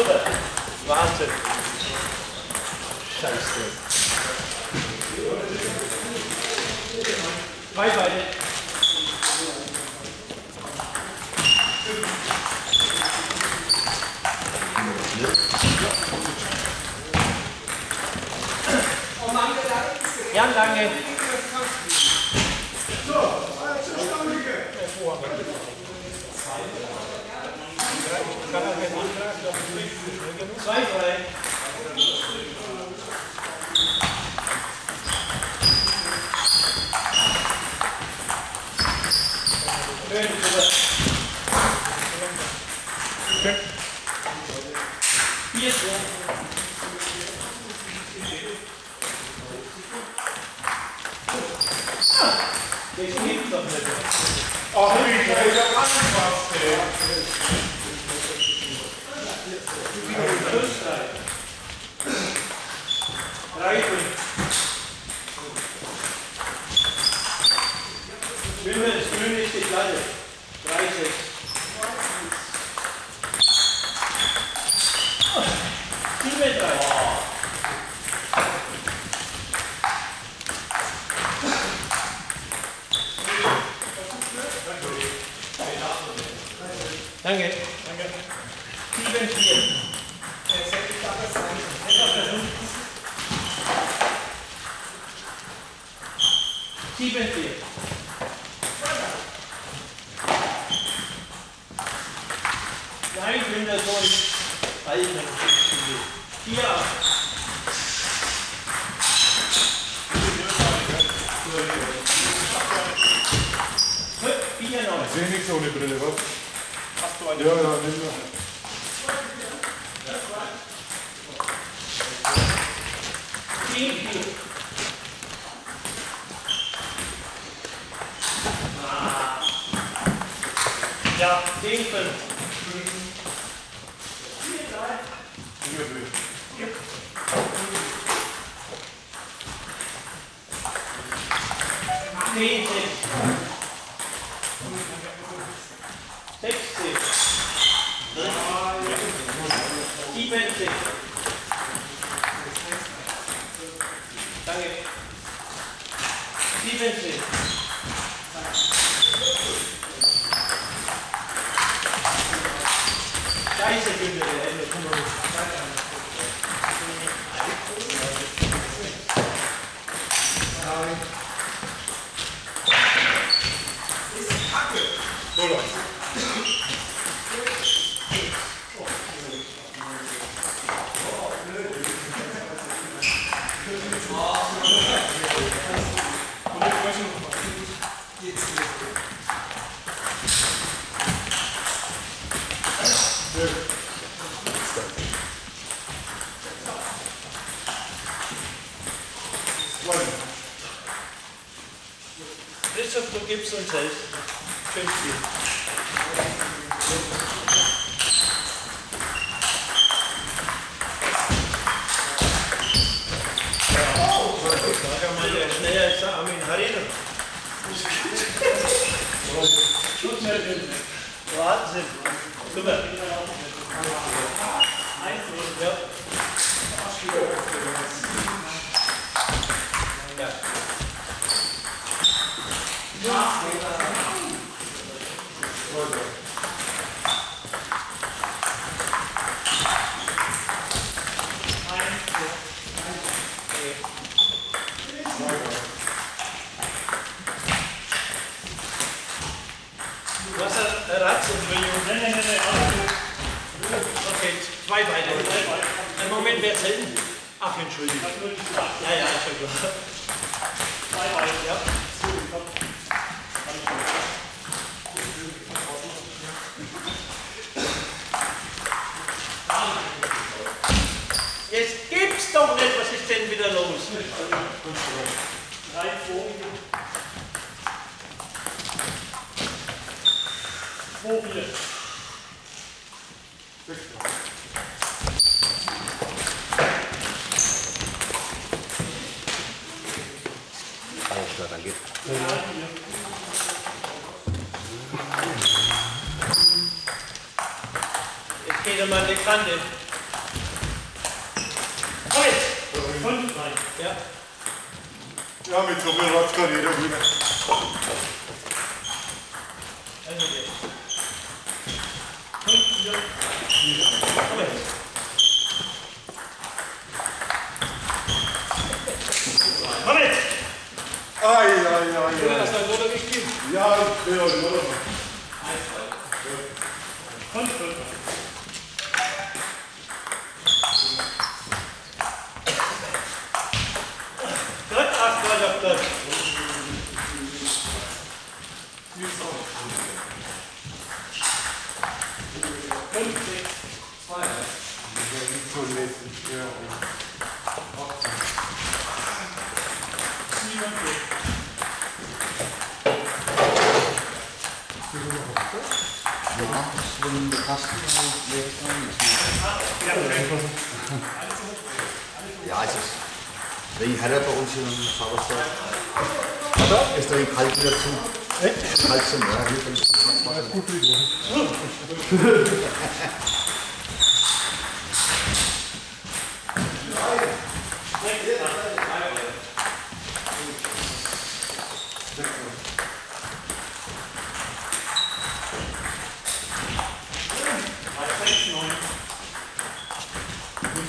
super. Wahnsinn. Scheiße. Zwei Beine. Jan, danke. Zwei frei. Schön, super. Vier, zwei. Das gibt's doch nicht. Ach, ich habe ja angepasst, ey. Plus drei. Drei, fünf. Schwimmen, das Grüne ist die Platte. Drei, sechs. Sieben, drei. Danke. Danke. Sieben, vier. Sieben, vier. Nein, ich bin da so ein Alter. Vier, acht. Vier, neun. Ich sehe nichts ohne Brille, was? Ja, ja. Zehn, vier. Ja, zehn, fünf. Sechs. Danke. Sieben, sechs. Drei Sekunden, Ende. Komm mal. Christoph, du gibst uns selbst. Fünf Spiel. Sag mal, der schneller als der Armin Harino. Wahnsinn. Super. Ja. Ja. Was hat der Ratz Entschuldigung? Nein, nein, nein, nein, Okay, zwei Beine. Einen Moment, wer zählt? Ach, Entschuldigung. Ja, ja, ist schon klar. Zwei Beine, ja. Jetzt gibt's doch nicht, was ist denn wieder los? Drei Folien. Zwei, Wasser, dann geht's. Jetzt geht er mal in die Kante. Heute! Und rein. Ja. Ja, mit so viel Rotz kann jeder wieder. Also jetzt. Komm jetzt. Komm jetzt. Ai, ai, ai, ai. hast dein Motor gespielt. Ja, ich will euch oder? Gut, ach Gott, ach Gott. So lesen. Ja. Ja, altså, hvad I har der på uns im Fahrrad? Ist da die kalt wieder zu? Kalt zum ja, hier von Gut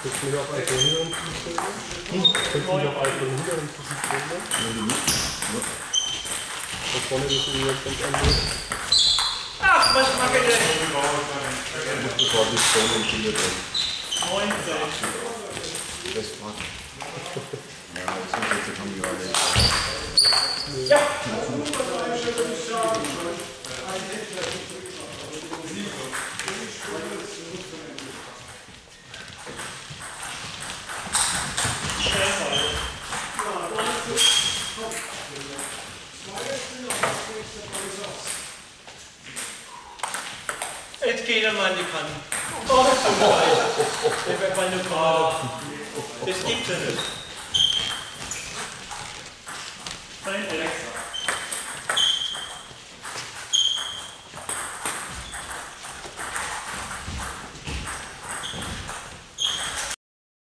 Kannst du mich auf einen hinteren Fuß stellen? Kannst du mich auf hinteren Fuß stellen? Da vorne ist es jetzt ganz anders. Ach, was mag ich denn? bevor die Sonne und Kinder drin. 19. Das war. Ja, das ist jetzt schon gerade. Jetzt er die Kanne. Oh, so leid. Der wird meine Frau. Das gibt's ja nicht.